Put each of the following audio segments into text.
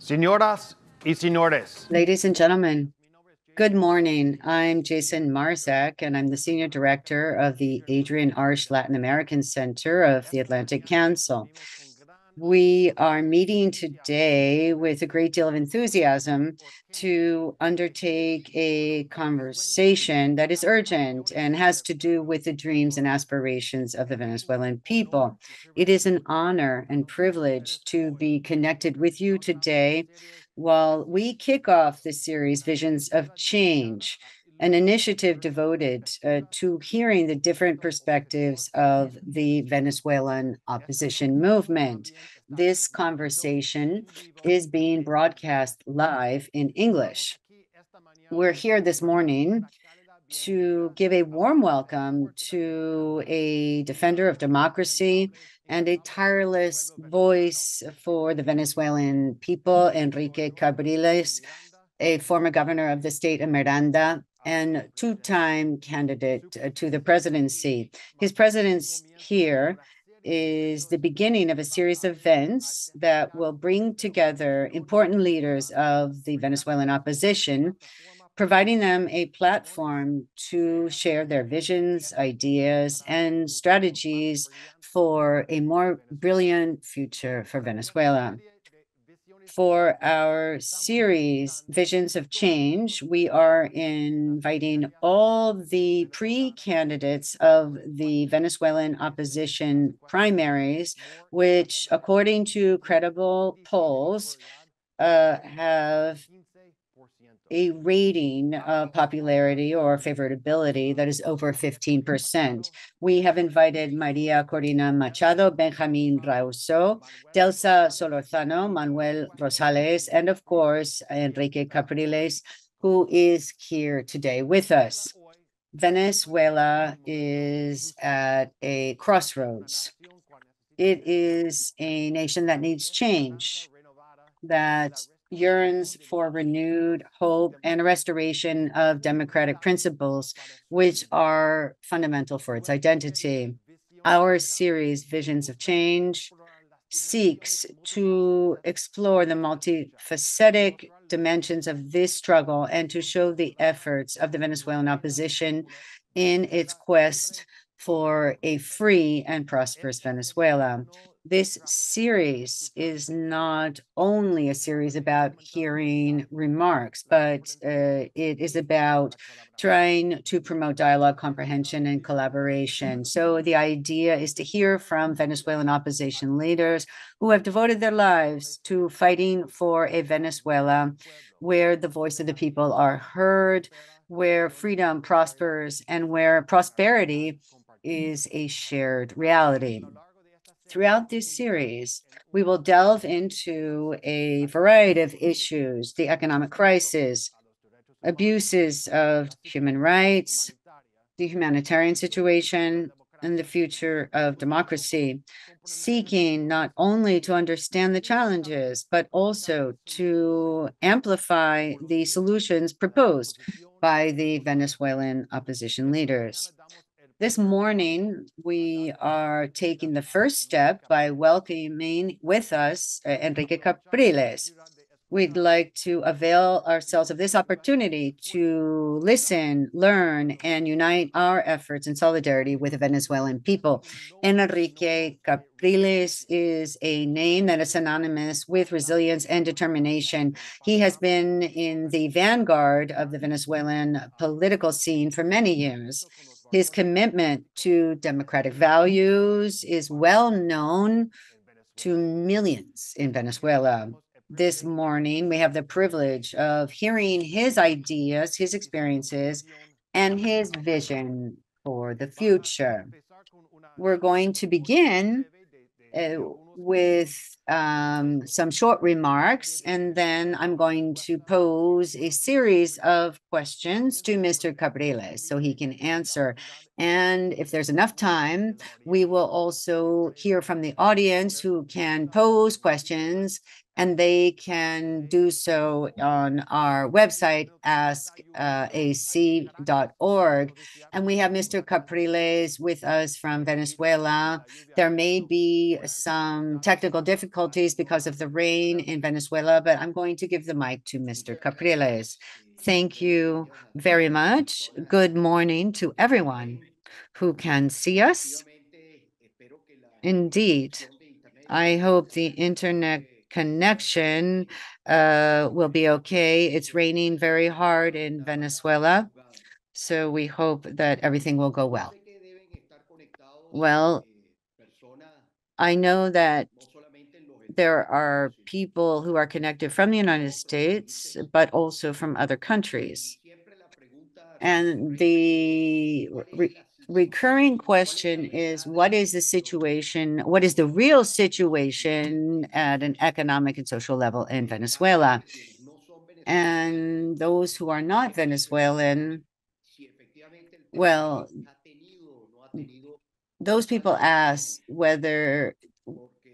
Señoras y señores, Ladies and gentlemen, good morning. I'm Jason Marzak, and I'm the Senior Director of the Adrienne Arsht Latin American Center of the Atlantic Council. We are meeting today with a great deal of enthusiasm to undertake a conversation that is urgent and has to do with the dreams and aspirations of the Venezuelan people. It is an honor and privilege to be connected with you today while we kick off the series Visions of Change, an initiative devoted uh, to hearing the different perspectives of the Venezuelan opposition movement. This conversation is being broadcast live in English. We're here this morning to give a warm welcome to a defender of democracy and a tireless voice for the Venezuelan people, Henrique Capriles, a former governor of the state of Miranda and two-time candidate uh, to the presidency. His presence here is the beginning of a series of events that will bring together important leaders of the Venezuelan opposition, providing them a platform to share their visions, ideas, and strategies for a more brilliant future for Venezuela for our series, Visions of Change, we are inviting all the pre-candidates of the Venezuelan opposition primaries, which according to credible polls, uh, have a rating of popularity or favorability that is over 15%. We have invited Maria Corina Machado, Benjamin Rausseo, Delsa Solorzano, Manuel Rosales, and of course, Henrique Capriles, who is here today with us. Venezuela is at a crossroads. It is a nation that needs change, that yearns for renewed hope and a restoration of democratic principles, which are fundamental for its identity. Our series, Visions of Change, seeks to explore the multifaceted dimensions of this struggle and to show the efforts of the Venezuelan opposition in its quest for a free and prosperous Venezuela this series is not only a series about hearing remarks, but uh, it is about trying to promote dialogue, comprehension, and collaboration. So the idea is to hear from Venezuelan opposition leaders who have devoted their lives to fighting for a Venezuela where the voice of the people are heard, where freedom prospers, and where prosperity is a shared reality. Throughout this series, we will delve into a variety of issues, the economic crisis, abuses of human rights, the humanitarian situation, and the future of democracy, seeking not only to understand the challenges, but also to amplify the solutions proposed by the Venezuelan opposition leaders. This morning, we are taking the first step by welcoming with us uh, Henrique Capriles. We'd like to avail ourselves of this opportunity to listen, learn, and unite our efforts in solidarity with the Venezuelan people. Henrique Capriles is a name that is synonymous with resilience and determination. He has been in the vanguard of the Venezuelan political scene for many years. His commitment to democratic values is well known to millions in Venezuela. This morning, we have the privilege of hearing his ideas, his experiences, and his vision for the future. We're going to begin uh, with um, some short remarks, and then I'm going to pose a series of questions to Mr. Capriles so he can answer. And if there's enough time, we will also hear from the audience who can pose questions and they can do so on our website, askac.org. Uh, and we have Mr. Capriles with us from Venezuela. There may be some some technical difficulties because of the rain in Venezuela, but I'm going to give the mic to Mr. Capriles. Thank you very much. Good morning to everyone who can see us. Indeed, I hope the internet connection uh, will be okay. It's raining very hard in Venezuela, so we hope that everything will go well. Well, I know that there are people who are connected from the United States, but also from other countries. And the recurring question is what is the situation? What is the real situation at an economic and social level in Venezuela? And those who are not Venezuelan, well, those people ask whether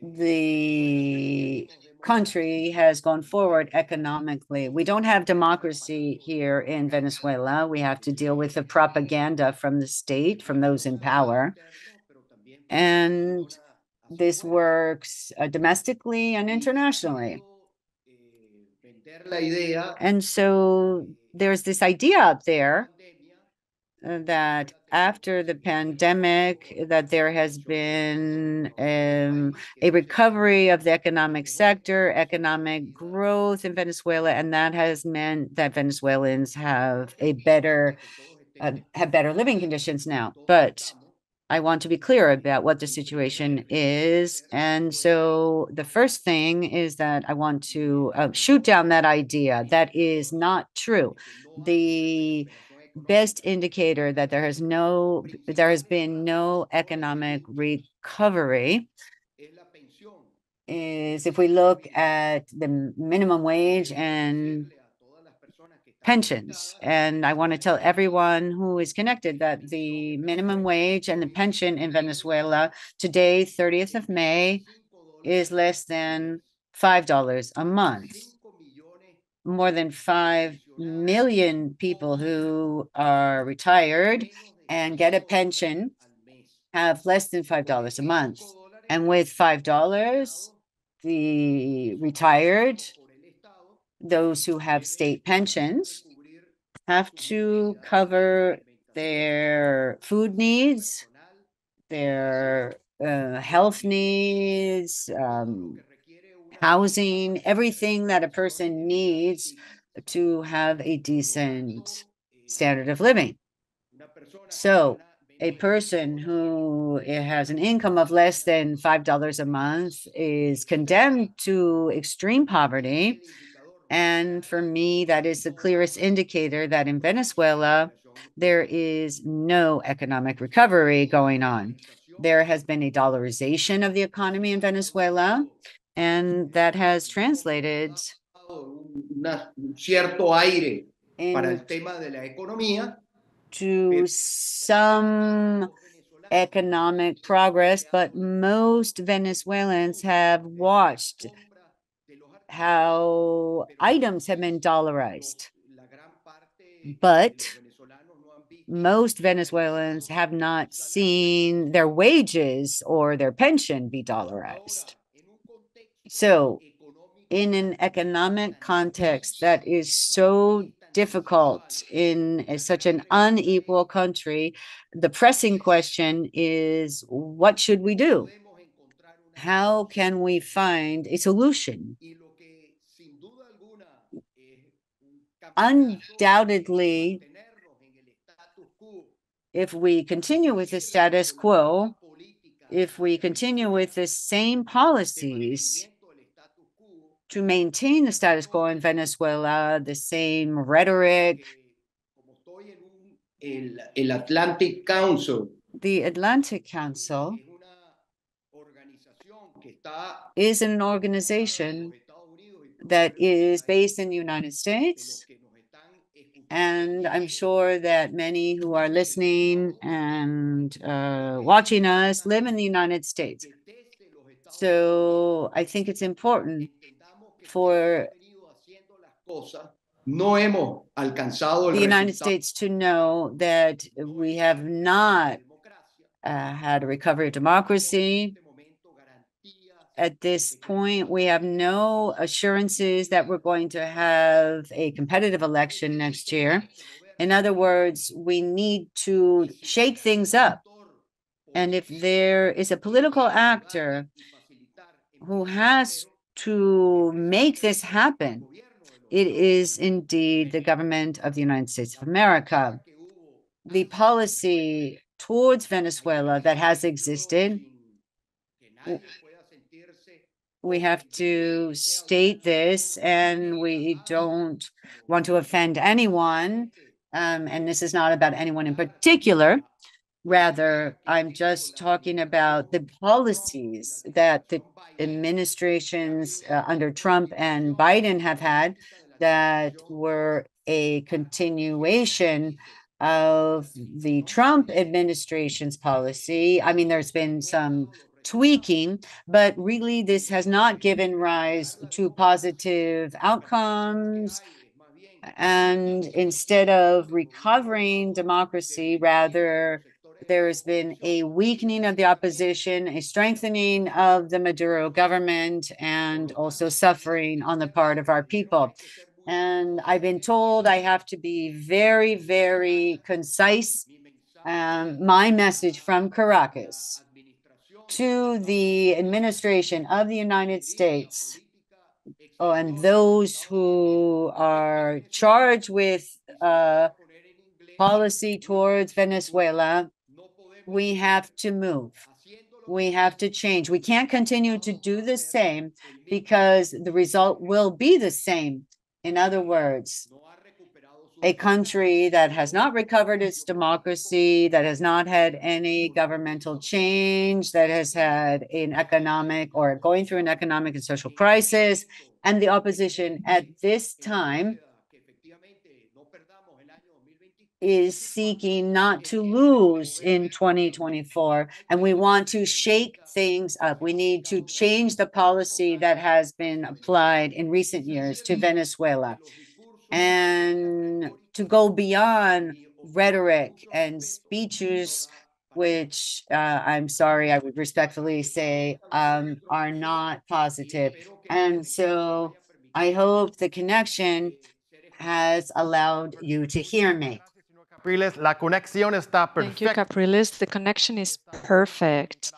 the country has gone forward economically. We don't have democracy here in Venezuela. We have to deal with the propaganda from the state, from those in power. And this works uh, domestically and internationally. And so there's this idea up there that after the pandemic, that there has been um, a recovery of the economic sector, economic growth in Venezuela, and that has meant that Venezuelans have a better uh, have better living conditions now. But I want to be clear about what the situation is. And so the first thing is that I want to uh, shoot down that idea. That is not true. The best indicator that there has no there has been no economic recovery is if we look at the minimum wage and pensions. And I want to tell everyone who is connected that the minimum wage and the pension in Venezuela today, 30th of May, is less than $5 a month. More than 5 million people who are retired and get a pension have less than $5 a month. And with $5, the retired, those who have state pensions, have to cover their food needs, their uh, health needs, um, housing, everything that a person needs to have a decent standard of living. So a person who has an income of less than $5 a month is condemned to extreme poverty. And for me, that is the clearest indicator that in Venezuela, there is no economic recovery going on. There has been a dollarization of the economy in Venezuela, and that has translated una, un cierto aire para el tema de la economía. To some economic progress, but most Venezuelans have watched how items have been dollarized. But most Venezuelans have not seen their wages or their pension be dollarized. So in an economic context that is so difficult in such an unequal country, the pressing question is what should we do? How can we find a solution? Undoubtedly, if we continue with the status quo, if we continue with the same policies, to maintain the status quo in Venezuela, the same rhetoric. El, el Atlantic Council. The Atlantic Council is an organization that is based in the United States. And I'm sure that many who are listening and uh, watching us live in the United States. So I think it's important for no hemos alcanzado the United States to know that we have not uh, had a recovery of democracy at this point, we have no assurances that we're going to have a competitive election next year. In other words, we need to shake things up. And if there is a political actor who has to make this happen, it is indeed the government of the United States of America. The policy towards Venezuela that has existed, we have to state this, and we don't want to offend anyone. Um, and this is not about anyone in particular. Rather, I'm just talking about the policies that the administrations uh, under Trump and Biden have had that were a continuation of the Trump administration's policy. I mean, there's been some tweaking, but really this has not given rise to positive outcomes. And instead of recovering democracy, rather, there's been a weakening of the opposition, a strengthening of the Maduro government, and also suffering on the part of our people. And I've been told I have to be very, very concise. Um, my message from Caracas to the administration of the United States oh, and those who are charged with uh, policy towards Venezuela, we have to move. We have to change. We can't continue to do the same because the result will be the same. In other words, a country that has not recovered its democracy, that has not had any governmental change, that has had an economic or going through an economic and social crisis, and the opposition at this time is seeking not to lose in 2024. And we want to shake things up. We need to change the policy that has been applied in recent years to Venezuela and to go beyond rhetoric and speeches, which uh, I'm sorry, I would respectfully say um, are not positive. And so I hope the connection has allowed you to hear me. Capriles, la conexión está Thank you, Capriles. The connection is perfect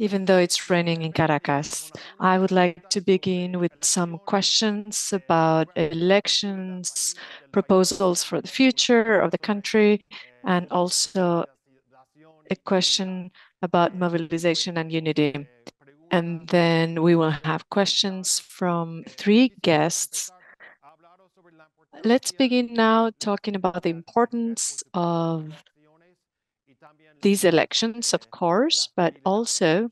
even though it's raining in Caracas. I would like to begin with some questions about elections, proposals for the future of the country, and also a question about mobilization and unity. And then we will have questions from three guests. Let's begin now talking about the importance of these elections, of course, but also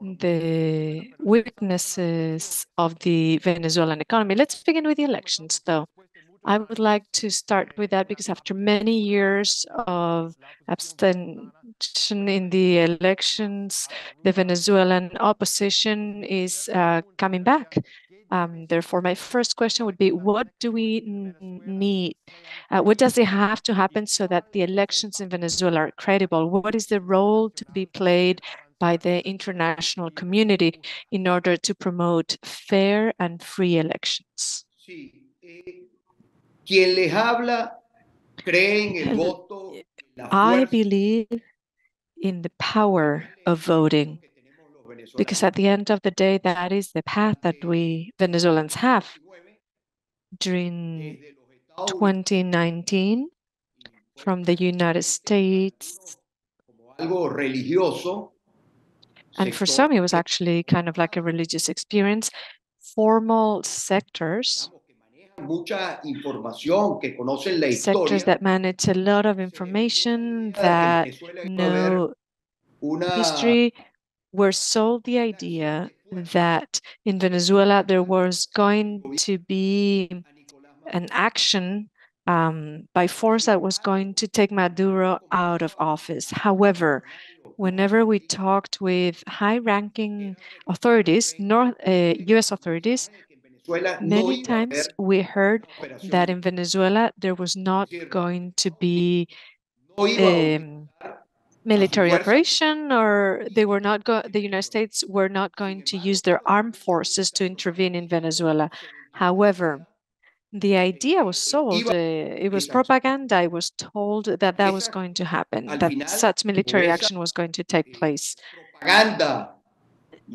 the weaknesses of the Venezuelan economy. Let's begin with the elections, though. I would like to start with that because after many years of abstention in the elections, the Venezuelan opposition is uh, coming back. Um, therefore, my first question would be, what do we need? Uh, what does it have to happen so that the elections in Venezuela are credible? What is the role to be played by the international community in order to promote fair and free elections? I believe in the power of voting because at the end of the day, that is the path that we Venezuelans have. During 2019, from the United States, and for some, it was actually kind of like a religious experience. Formal sectors, sectors that manage a lot of information, that know history, were sold the idea that in Venezuela there was going to be an action um, by force that was going to take Maduro out of office. However, whenever we talked with high-ranking authorities, North uh, U.S. authorities, many times we heard that in Venezuela there was not going to be um, military operation or they were not go the United States were not going to use their armed forces to intervene in Venezuela. However, the idea was sold, uh, it was propaganda, I was told that that was going to happen, that such military action was going to take place. propaganda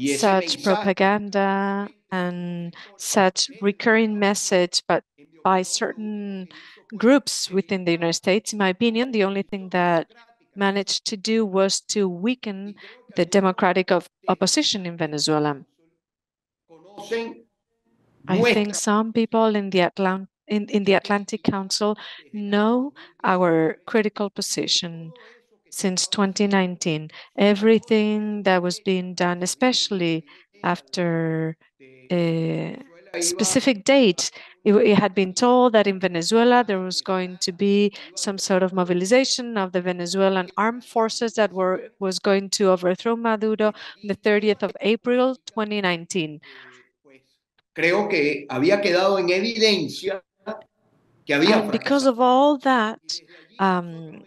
Such propaganda and such recurring message, but by certain groups within the United States, in my opinion, the only thing that managed to do was to weaken the democratic opposition in Venezuela. I think some people in the Atlant in, in the Atlantic Council know our critical position since 2019. Everything that was being done, especially after a specific date, it, it had been told that in Venezuela there was going to be some sort of mobilization of the Venezuelan armed forces that were was going to overthrow Maduro on the 30th of April 2019. creo que había quedado en evidencia que había And because of all that, um,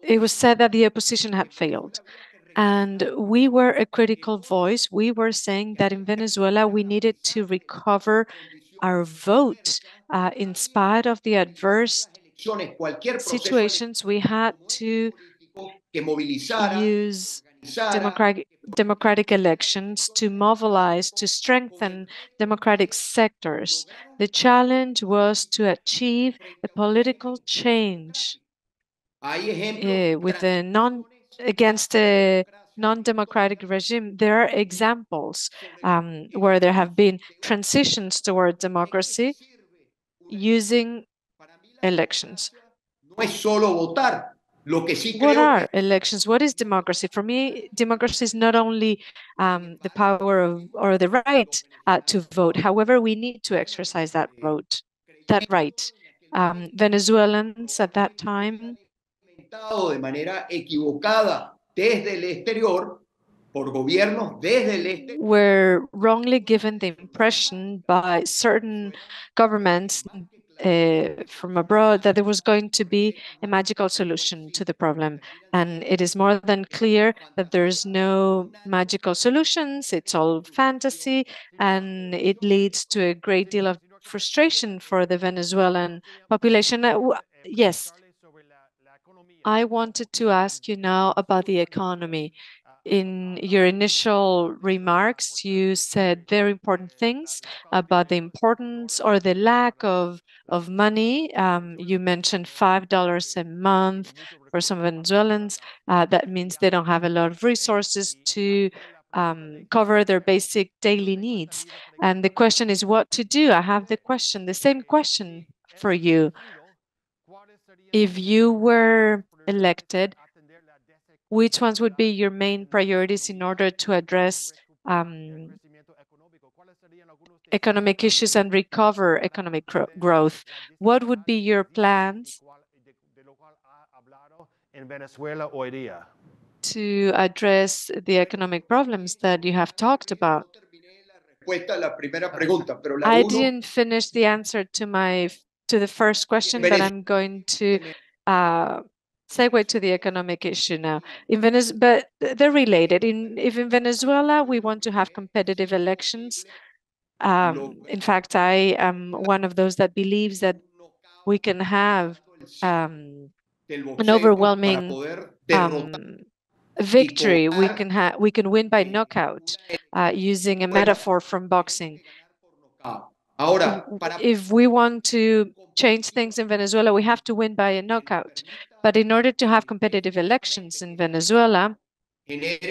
it was said that the opposition had failed. And we were a critical voice. We were saying that in Venezuela, we needed to recover our vote uh, in spite of the adverse situations. We had to use democratic democratic elections to mobilize to strengthen democratic sectors. The challenge was to achieve a political change uh, with a non against a non-democratic regime. There are examples um, where there have been transitions toward democracy using elections. no es solo votar. Lo que sí What are elections? What is democracy? For me, democracy is not only um, the power of or the right uh, to vote. However, we need to exercise that vote, that right. Um, Venezuelans at that time implementado de manera equivocada desde el exterior por gobiernos desde el were wrongly given the impression by certain governments uh, from abroad that there was going to be a magical solution to the problem. And it is more than clear that there's no magical solutions, it's all fantasy, and it leads to a great deal of frustration for the Venezuelan population. Yes, I wanted to ask you now about the economy. In your initial remarks, you said very important things about the importance or the lack of, of money. Um, you mentioned $5 a month for some Venezuelans. Uh, that means they don't have a lot of resources to um, cover their basic daily needs. And the question is what to do. I have the question, the same question for you. If you were elected, which ones would be your main priorities in order to address um, economic issues and recover economic gro- growth? What would be your plans en Venezuela hoy día? to address the economic problems that you have talked about? respuesta a la primera pregunta, pero la I didn't finish the answer to my to the first question, but I'm going to uh, segue to the economic issue now. In Venez, but they're related. In if in Venezuela we want to have competitive elections, um, in fact, I am one of those that believes that we can have um, an overwhelming um, victory. We can have we can win by knockout uh, using a metaphor from boxing. Ah, Ahora, para if we want to change things in Venezuela, we have to win by a knockout. But in order to have competitive elections in Venezuela,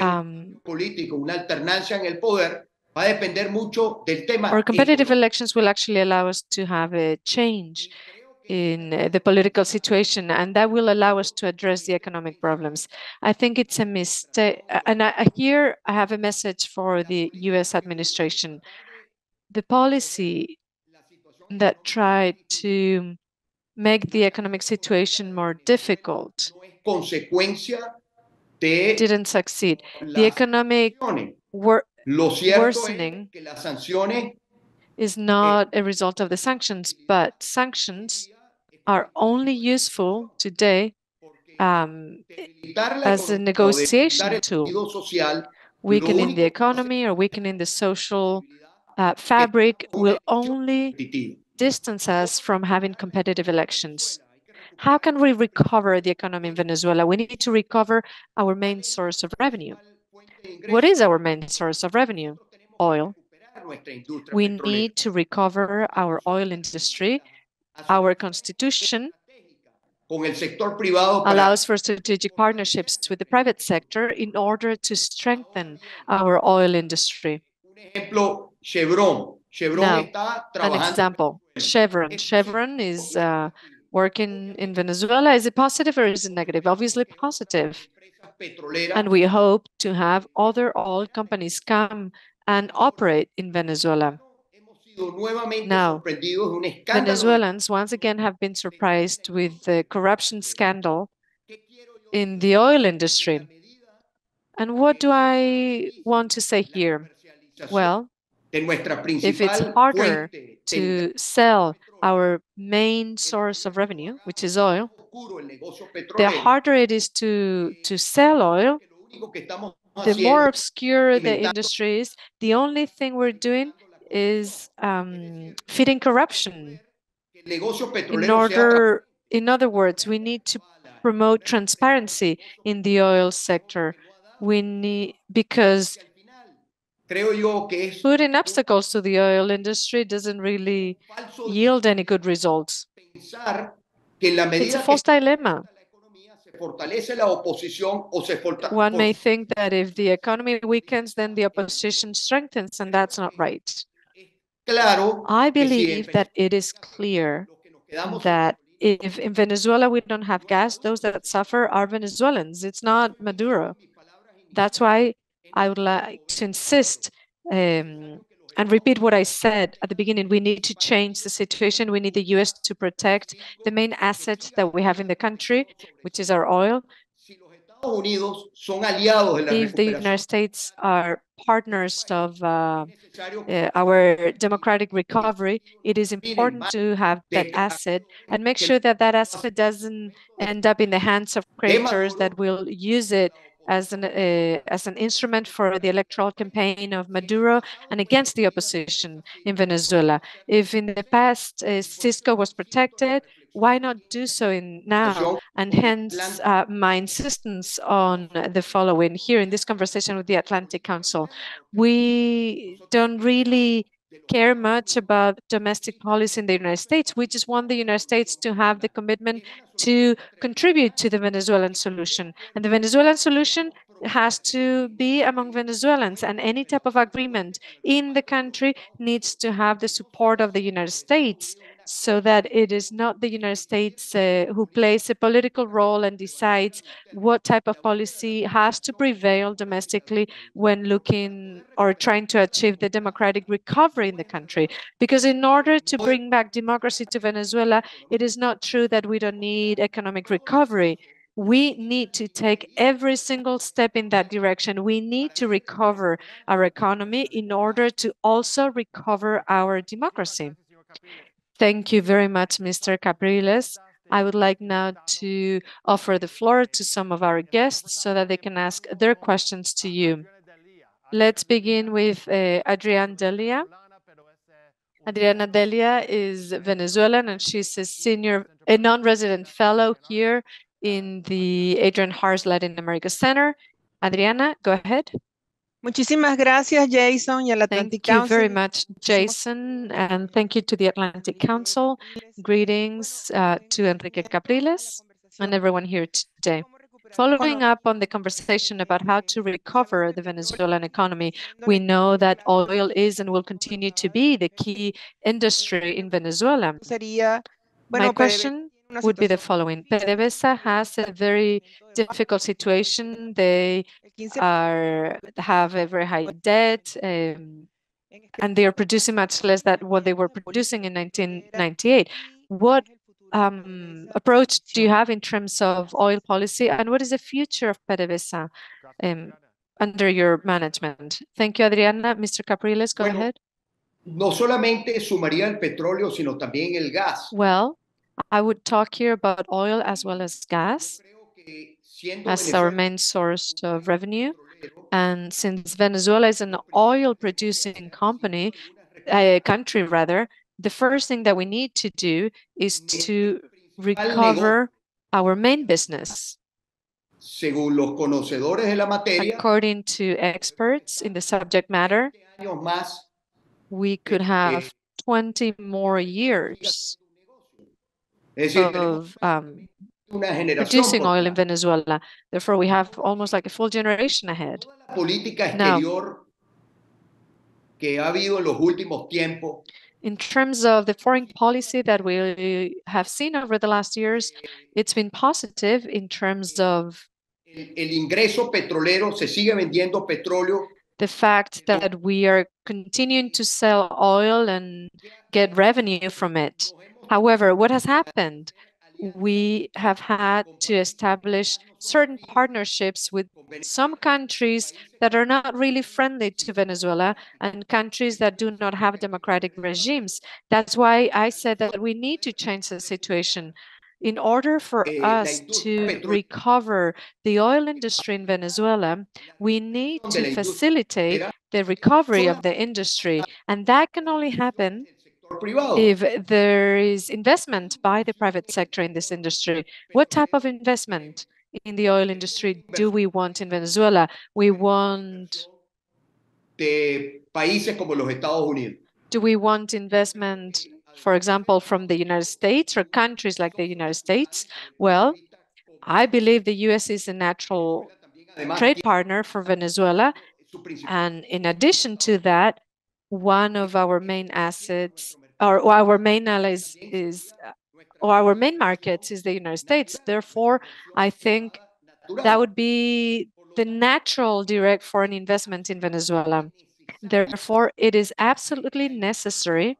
um, un político, una alternancia en el poder, va a depender mucho del tema. or competitive elections will actually allow us to have a change in uh, the political situation, and that will allow us to address the economic problems. I think it's a mistake, and I- here I have a message for the U.S. administration. The policy that tried to make the economic situation more difficult no es consecuencia de didn't succeed. The economic wor- worsening es que las sanciones is not a result of the sanctions, but sanctions are only useful today um, as a negotiation tool. weakening the economy or weakening the social uh, fabric will only distance us from having competitive elections. How can we recover the economy in Venezuela? We need to recover our main source of revenue. What is our main source of revenue? Oil. We need to recover our oil industry. Our constitution con el sector privado para allows for strategic partnerships with the private sector in order to strengthen our oil industry. Chevron. Chevron Now, está An example, Chevron. Chevron is uh, working in Venezuela. Is it positive or is it negative? Obviously positive. And we hope to have other oil companies come and operate in Venezuela. hemos sido nuevamente Now, sorprendidos de un escándalo. Venezuelans once again have been surprised with the corruption scandal ¿Qué quiero yo in the oil industry. And what do I want to say here? Well, if it's harder to sell our main source of revenue, which is oil, oscuro, el negocio the harder it is to, to sell oil, que lo único que estamos the more obscure the industry is, the only thing we're doing is um, feeding corruption. que el negocio In order, in other words, we need to promote transparency in the oil sector. We need, because creo yo que es putting obstacles to the oil industry doesn't really yield any good results. pensar que en la It's a false dilemma. la economía se fortalece la oposición o se One may think that if the economy weakens, then the opposition strengthens, and that's not right. claro I believe that it is clear los que nos quedamos sin that if in Venezuela we don't have gas, those that suffer are Venezuelans. It's not Maduro. mis palabras en That's why I would like to insist um, and repeat what I said at the beginning. We need to change the situation. We need the US to protect the main asset that we have in the country, which is our oil. If the United States are partners of uh, uh, our democratic recovery, it is important to have that asset and make sure that that asset doesn't end up in the hands of creditors that will use it as an uh, as an instrument for the electoral campaign of Maduro and against the opposition in Venezuela. If in the past uh, CITGO was protected, why not do so in now? And hence uh, my insistence on the following here in this conversation with the Atlantic Council. We don't really care much about domestic policy in the United States. We just want the United States to have the commitment to contribute to the Venezuelan solution. And the Venezuelan solution has to be among Venezuelans, and any type of agreement in the country needs to have the support of the United States so that it is not the United States uh, who plays a political role and decides what type of policy has to prevail domestically when looking or trying to achieve the democratic recovery in the country. Because in order to bring back democracy to Venezuela, it is not true that we don't need economic recovery. We need to take every single step in that direction. We need to recover our economy in order to also recover our democracy. Thank you very much, Mr. Capriles. I would like now to offer the floor to some of our guests so that they can ask their questions to you. Let's begin with uh, Adriana Delia. Adriana Delia is Venezuelan and she's a senior, a non-resident fellow here in the Adrienne Arsht Latin America Center. Adriana, go ahead. Muchísimas gracias, Jason, y al Atlantic Thank you very much, Jason, and thank you to the Atlantic Council. Greetings uh, to Henrique Capriles and everyone here today. Following up on the conversation about how to recover the Venezuelan economy, we know that oil is and will continue to be the key industry in Venezuela. My question would be the following. muy. PDVSA has a very difficult situation. They are have a very high debt, um, and they are producing much less than what they were producing in 1998. What um, approach do you have in terms of oil policy, and what is the future of PDVSA um, under your management? Thank you, Adriana. Mr. Capriles, go Bueno, ahead. no solamente sumaría el petróleo, sino también el gas. Well, I would talk here about oil as well as gas. Creo que siendo as our main source of revenue. And since Venezuela is an oil producing company, a country rather, the first thing that we need to do is to recover our main business. según los conocedores de la materia, According to experts in the subject matter, we could have 20 more years Es decir, tenemos of um, producing oil in. Venezuela. Therefore, we have almost like a full generation ahead. Now- exterior que ha habido en los últimos tiempos In terms of the foreign policy that we have seen over the last years, it's been positive in terms of el, el ingreso petrolero se sigue vendiendo petróleo the fact that we are continuing to sell oil and get revenue from it. However, what has happened? We have had to establish certain partnerships with some countries that are not really friendly to Venezuela and countries that do not have democratic regimes. That's why I said that we need to change the situation. In order for Eh, us to recover the oil industry in Venezuela, we need to facilitate the recovery of the industry. And that can only happen el sector privado. If there is investment by the private sector in this industry. What type of investment in the oil industry do we want in Venezuela? We want, de países como los Estados Unidos. do we want investment, for example, from the United States or countries like the United States? Well, I believe the US is a natural trade partner for Venezuela. And in addition to that, one of our main assets or our main allies is, or our main markets is the United States. Therefore, I think that would be the natural direct foreign investment in Venezuela. Therefore, it is absolutely necessary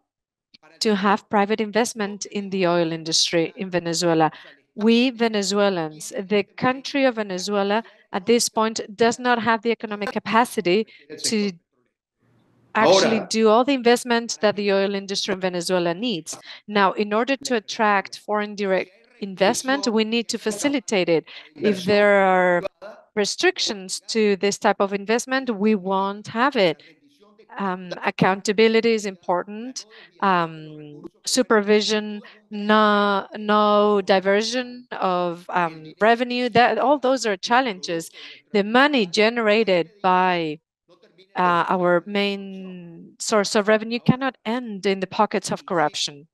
to have private investment in the oil industry in Venezuela. We Venezuelans, the country of Venezuela at this point does not have the economic capacity to. Actually do all the investment that the oil industry in Venezuela needs. Now, in order to attract foreign direct investment, we need to facilitate it. If there are restrictions to this type of investment, we won't have it. Um, accountability is important. Um, supervision, no, no diversion of um, revenue. That all those are challenges. The money generated by uh, our main source of revenue cannot end in the pockets of corruption.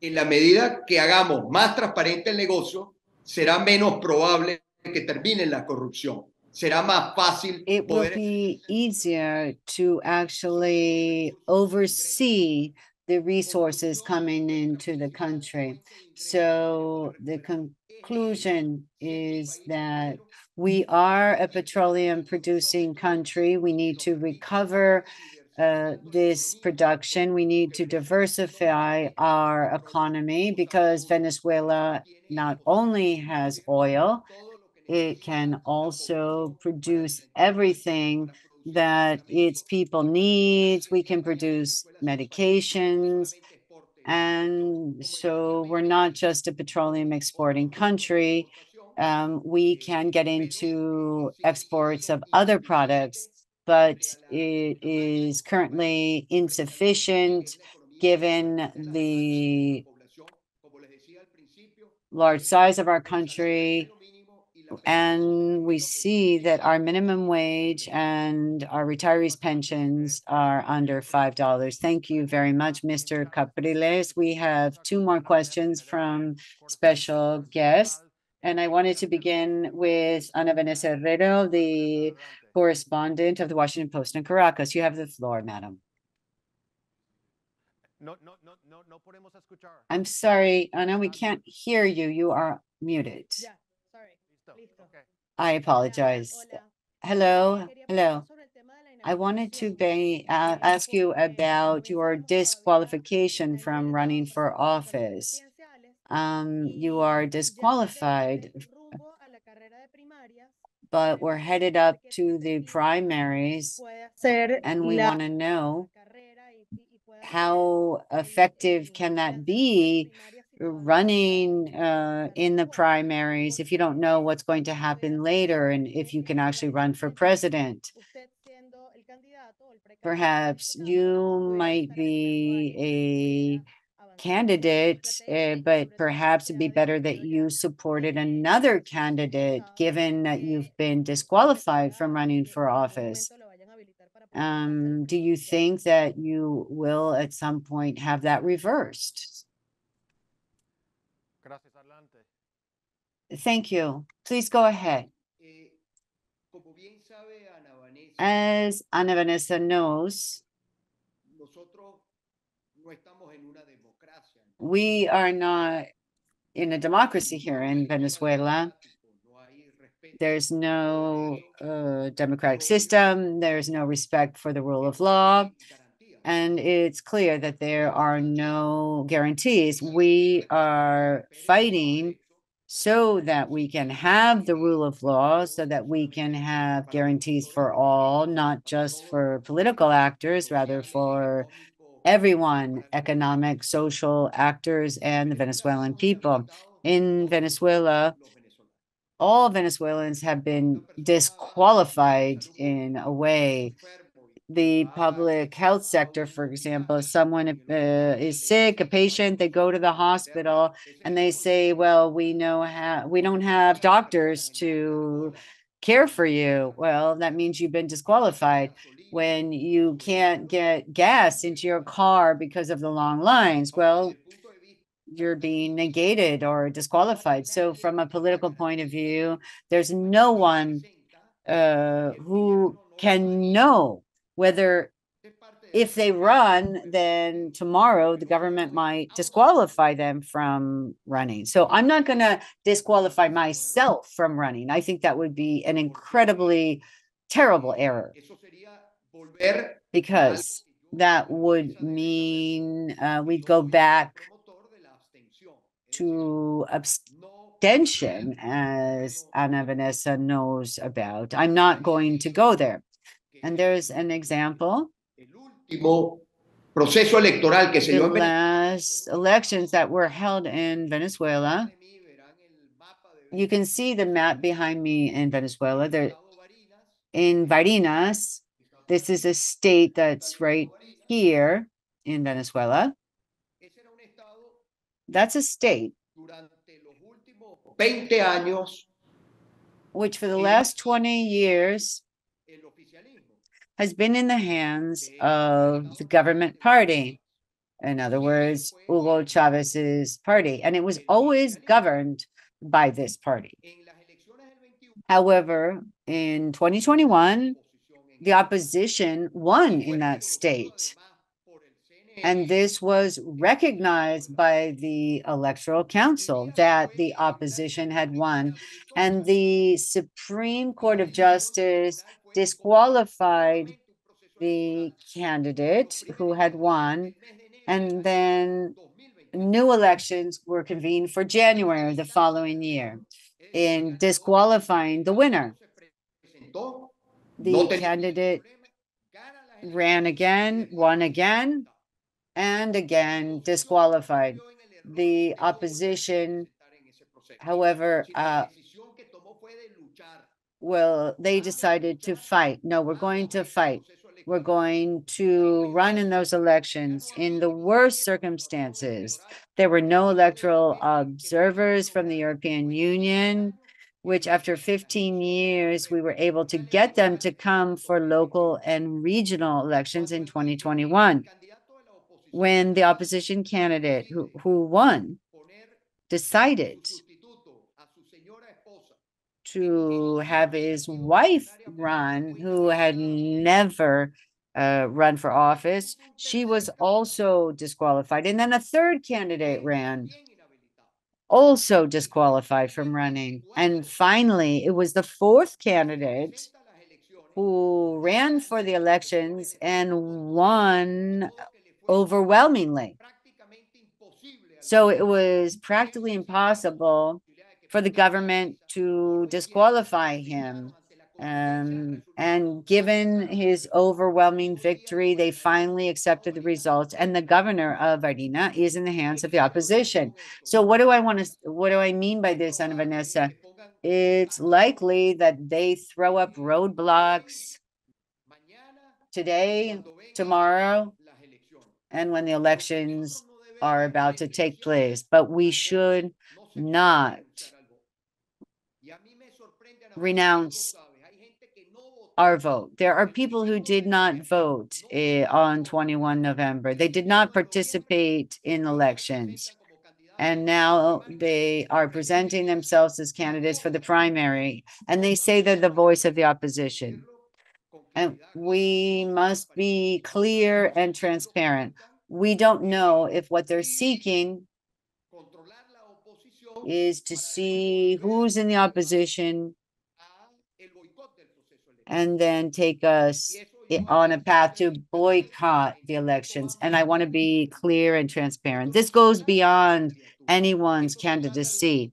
En la medida que hagamos más transparente el negocio, será menos probable que termine en la corrupción. Será más fácil It will poder be easier to actually oversee the resources coming into the country. So the conclusion is that we are a petroleum producing country. We need to recover uh, this production. We need to diversify our economy because Venezuela not only has oil, it can also produce everything that its people needs. We can produce medications. And so we're not just a petroleum exporting country. Um, we can get into exports of other products, but it is currently insufficient given the large size of our country. And we see that our minimum wage and our retirees' pensions are under five dollars. Thank you very much, Mr. Capriles. We have two more questions from special guests. And I wanted to begin with Ana Vanessa Herrero, the correspondent of the Washington Post in Caracas. You have the floor, madam. No, no, no, no, no podemos escuchar. I'm sorry, Ana, we can't hear you. You are muted. Ya, sorry. Listo, listo. okay. I apologize. Hello, hello. preguntar sobre el tema de la I wanted to be, uh, Eh, ask you about your comenzamos a hablar disqualification from running for office. Um, you are disqualified, ve rumbo a la carrera de primarias, but we're headed up to the primaries and we want to know how effective can that lanzarse a las be running uh, in the primaries if you don't know what's going to happen later and if you can actually run for president. usted siendo el candidato o el precandidato Perhaps you might be a esperando avanzar en candidate, uh, but perhaps it'd be better that you supported another candidate, given that you've been disqualified from running for office. momento lo vayan a habilitar para poder lanzarse a la Um, do you think that you will at some point have that reversed? Thank you. Please go ahead. Eh, como bien sabe Ana Vanessa, As Ana Vanessa knows, nosotros no estamos en una democracia. We are not in a democracy here in Venezuela. There's no uh, democratic system. There's no respect for the rule of law. And it's clear that there are no guarantees. We are fighting so that we can have the rule of law, so that we can have guarantees for all, not just for political actors, rather for everyone, economic, social actors, and the Venezuelan people. In Venezuela, all Venezuelans have been disqualified in a way. The public health sector, for example, if someone uh, is sick, a patient, they go to the hospital and they say, well, we know how, we don't have doctors to care for you. Well, that means you've been disqualified when you can't get gas into your car because of the long lines. Well, you're being negated or disqualified. So from a political point of view, there's no one uh, who can know whether if they run, then tomorrow the government might disqualify them from running. So I'm not going to disqualify myself from running. I think that would be an incredibly terrible error because that would mean uh, we'd go back promotor de la abstención. to abstention, as Ana Vanessa knows about. I'm not going to go there. And there's an example. el último proceso electoral que se The dio en Venezuela. last elections that were held in Venezuela, you can see the map behind me in Venezuela. There in Barinas, this is a state that's right here in Venezuela. That's a state Durante los últimos 20 años, which for the last 20 years has been in the hands of the government party. In other words, Hugo Chavez's party, and it was always governed by this party. en las elecciones del 21 However, in 2021, oposición en the opposition won in that state. And this was recognized by the Electoral Council that the opposition had won. And the Supreme Court of Justice disqualified the candidate who had won. And then new elections were convened for January of the following year in disqualifying the winner. The candidate ran again, won again, and again disqualified. The opposition, however, uh, well, they decided to fight. No, we're going to fight. We're going to run in those elections. In the worst circumstances. There were no electoral observers from the European Union, which after 15 years, we were able to get them to come for local and regional elections in 2021. When the opposition candidate who, who won decided to have his wife run, who had never uh, run for office. She was also disqualified. And then a third candidate ran, also disqualified from running. And finally, it was the fourth candidate who ran for the elections and won overwhelmingly. So it was practically impossible for the government to disqualify him Um, and given his overwhelming victory, they finally accepted the results and the governor of Arena is in the hands of the opposition. So what do I want to, what do I mean by this, Ana Vanessa? It's likely that they throw up roadblocks today, tomorrow, and when the elections are about to take place, but we should not renounce our vote. There are people who did not vote eh, on 21 November. They did not participate in elections. And now they are presenting themselves as candidates for the primary, and they say they're the voice of the opposition. And we must be clear and transparent. We don't know if what they're seeking is to see who's in the opposition and then take us on a path to boycott the elections. And I want to be clear and transparent. This goes beyond anyone's candidacy.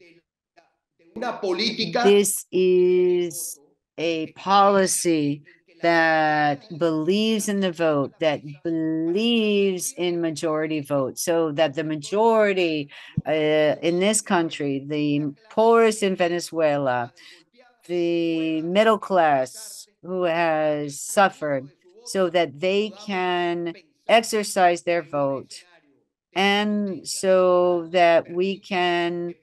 This is a policy that believes in the vote, that believes in majority vote, so that the majority uh, in this country, the poorest in Venezuela, the middle class who has suffered, so that they can exercise their vote and so that we can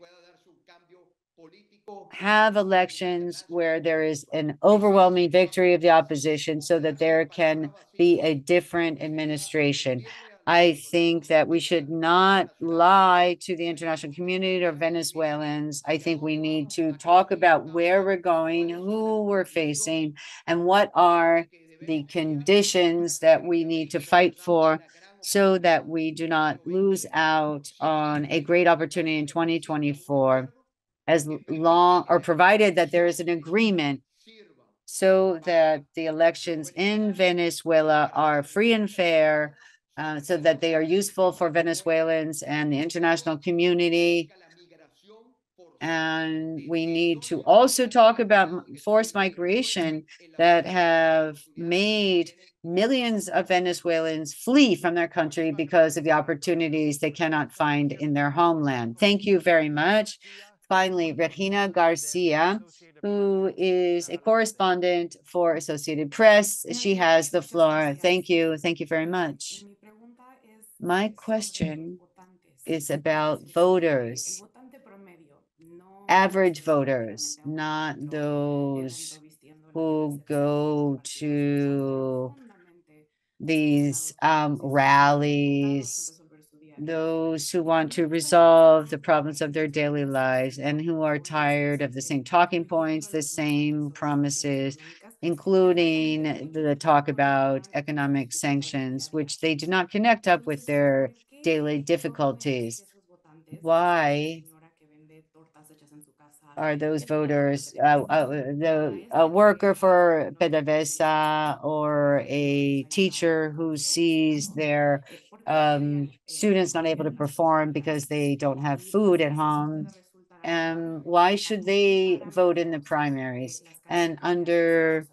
have elections where there is an overwhelming victory of the opposition so that there can be a different administration. I think that we should not lie to the international community or Venezuelans. I think we need to talk about where we're going, who we're facing, and what are the conditions that we need to fight for so that we do not lose out on a great opportunity in 2024 as long or provided that there is an agreement so that the elections in Venezuela are free and fair, uh, so that they are useful for Venezuelans and the international community. And we need to also talk about forced migration that have made millions of Venezuelans flee from their country because of the opportunities they cannot find in their homeland. Thank you very much. Finally, Regina Garcia, who is a correspondent for Associated Press. She has the floor. Thank you. Thank you very much. My question is about voters, average voters, not those who go to these um, rallies, those who want to resolve the problems of their daily lives and who are tired of the same talking points, the same promises, including the talk about economic sanctions, which they do not connect up with their daily difficulties. Why are those voters, uh, uh, the, a worker for PDVSA or a teacher who sees their um, students not able to perform because they don't have food at home? And why should they vote in the primaries? And under,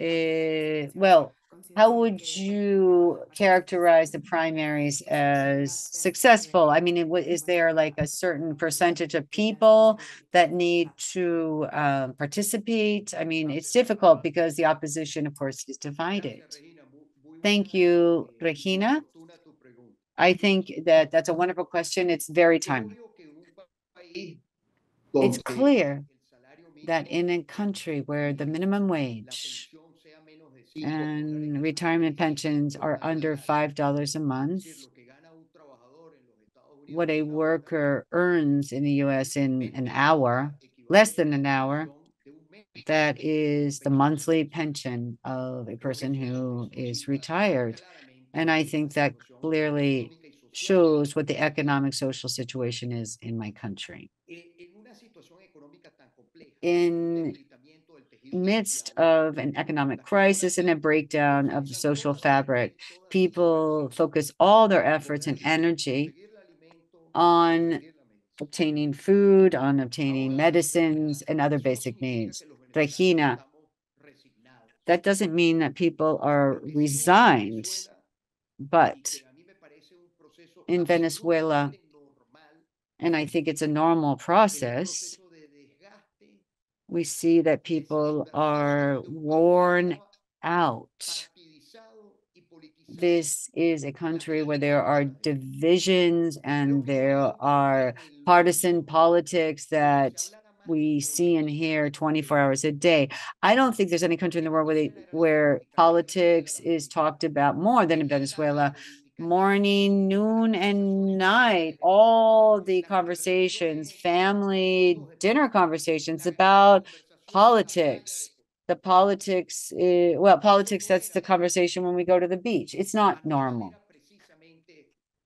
uh, well, how would you characterize the primaries as successful? I mean, is there like a certain percentage of people that need to uh, participate? I mean, it's difficult because the opposition, of course, is divided. Thank you, Regina. I think that that's a wonderful question. It's very timely. It's clear that in a country where the minimum wage and retirement pensions are under five dollars a month, what a worker earns in the US in an hour, less than an hour, that is the monthly pension of a person who is retired. And I think that clearly shows what the economic social situation is in my country. In midst of an economic crisis and a breakdown of the social fabric, people focus all their efforts and energy on obtaining food, on obtaining medicines and other basic needs. Regina, That doesn't mean that people are resigned, but in Venezuela, and I think it's a normal process, we see that people are worn out. This is a country where there are divisions and there are partisan politics that we see and hear 24 hours a day. I don't think there's any country in the world where, they, where politics is talked about more than in Venezuela. Morning, noon, and night, all the conversations, family dinner conversations about politics. The politics, eh, well, politics, that's the conversation when we go to the beach. It's not normal.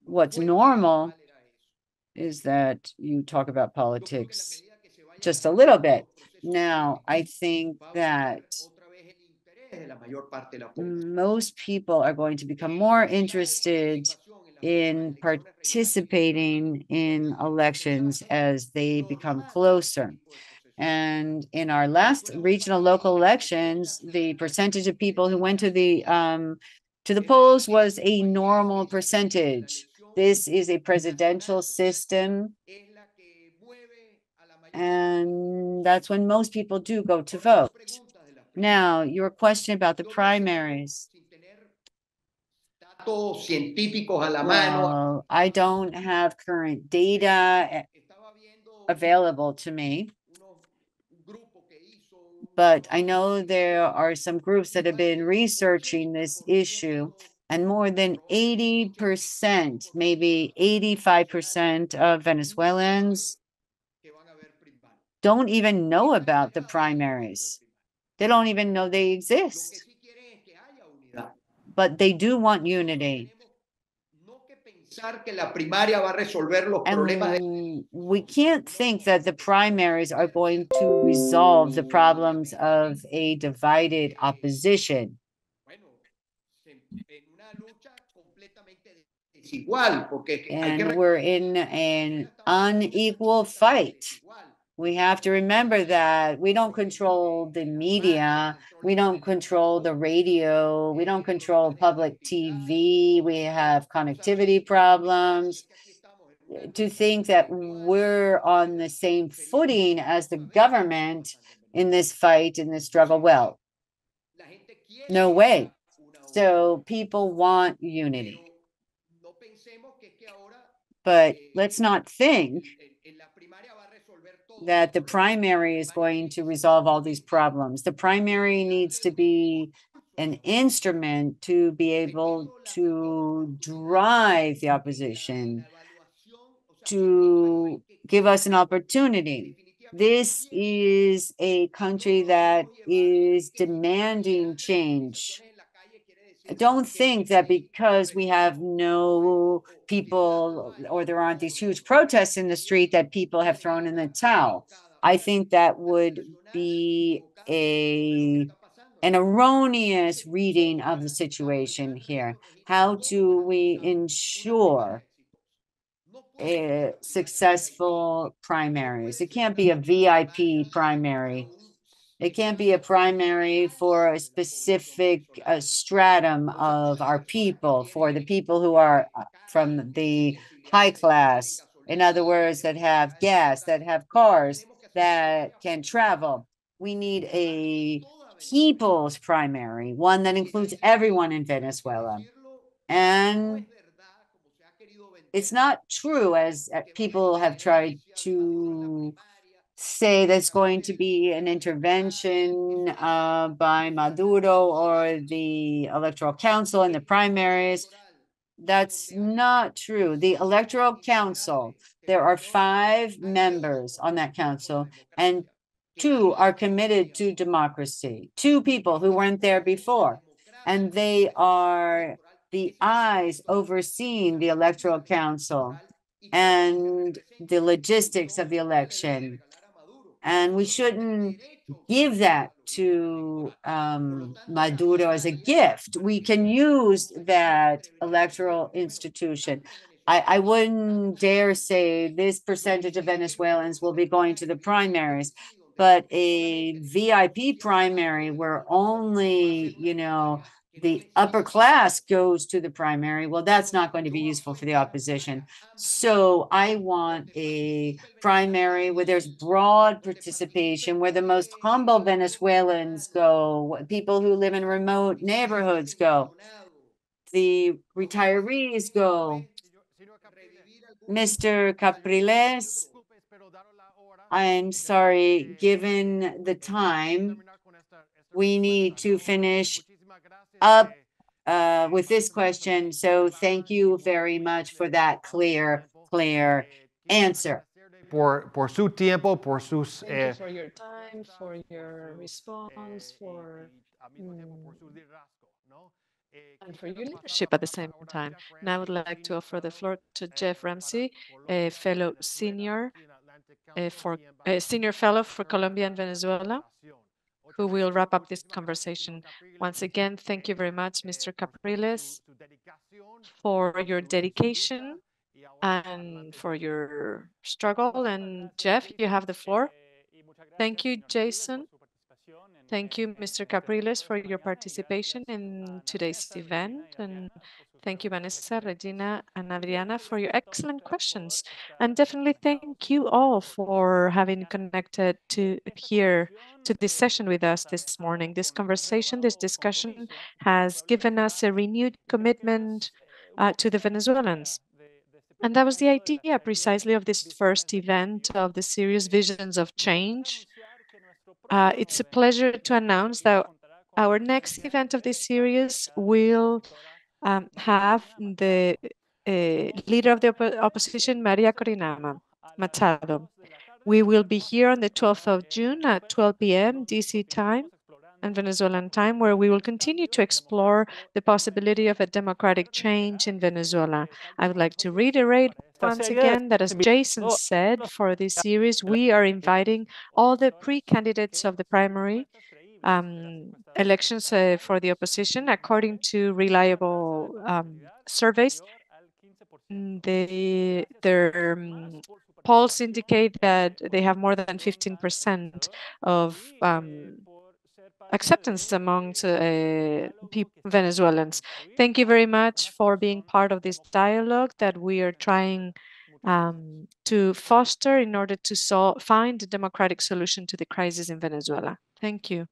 What's normal is that you talk about politics just a little bit. Now, I think that most people are going to become more interested in participating in elections as they become closer. And in our last regional local elections, the percentage of people who went to the um to the polls was a normal percentage. This is a presidential system. And that's when most people do go to vote. Now, your question about the primaries. datos científicos a la mano. Well, I don't have current data eh, available to me, unos- un grupo que hizo un- but I know there are some groups that have been researching this issue. And more than eighty percent, maybe eighty-five percent of Venezuelans que van a haber primarias. don't even know about the primaries. They don't even know they exist, but they do want unity. And we can't think that the primaries are going to resolve the problems of a divided opposition. And we're in an unequal fight. We have to remember that we don't control the media, we don't control the radio, we don't control public TV, we have connectivity problems. To think that we're on the same footing as the government in this fight, in this struggle, well, no way. So people want unity. But let's not think that the primary is going to resolve all these problems. The primary needs to be an instrument to be able to drive the opposition, to give us an opportunity. This is a country that is demanding change. Don't think that because we have no people or there aren't these huge protests in the street that people have thrown in the towel. I think that would be a an erroneous reading of the situation here. How do we ensure successful primaries? It can't be a VIP primary. It can't be a primary for a specific uh, stratum of our people, for the people who are uh, from the high class. In other words, that have gas, that have cars, that can travel. We need a people's primary, one that includes everyone in Venezuela. And it's not true as uh, people have tried to say that's going to be an intervention uh, by Maduro or the Electoral Council in the primaries. That's not true. The Electoral Council, there are five members on that council, and two are committed to democracy. Two people who weren't there before, and they are the eyes overseeing the Electoral Council and the logistics of the election. And we shouldn't give that to um, Maduro as a gift. We can use that electoral institution. I, I wouldn't dare say this percentage of Venezuelans will be going to the primaries. But a VIP primary where only, you know, the upper class goes to the primary, well, that's not going to be useful for the opposition. So I want a primary where there's broad participation, where the most humble Venezuelans go, people who live in remote neighborhoods go, the retirees go. Mr. Capriles, I'm sorry, given the time, we need to finish up uh, with this question. So thank you very much for that clear, clear answer. Por, por su tiempo, por sus... Thank eh, you for your time, for your response, for, and for your leadership at the same time. Now I would like to offer the floor to Geoff Ramsey, a fellow senior uh, for a senior fellow for Colombia and Venezuela, who will wrap up this conversation. Once again, thank you very much, Mr. Capriles, for your dedication and for your struggle. And Jeff, you have the floor. Thank you, Jason. Thank you, Mr. Capriles, for your participation in today's event. And thank you, Vanessa, Regina, and Adriana, for your excellent questions. And definitely thank you all for having connected to here to this session with us this morning. This conversation, this discussion has given us a renewed commitment uh, to the Venezuelans. And that was the idea precisely of this first event of the series Visions of Change. Uh, it's a pleasure to announce that our next event of this series will um, have the uh, leader of the oppo- opposition, Maria Corina Machado. We will be here on the 12th of June at 12 p.m. DC time and Venezuelan time, where we will continue to explore the possibility of a democratic change in Venezuela. I would like to reiterate once again that, as Jason said, for this series, we are inviting all the pre-candidates of the primary um, elections uh, for the opposition, according to reliable um, surveys. They, their um, polls indicate that they have more than 15% of um, acceptance amongst uh, Venezuelans. Thank you very much for being part of this dialogue that we are trying um, to foster in order to sol- find a democratic solution to the crisis in Venezuela. Thank you.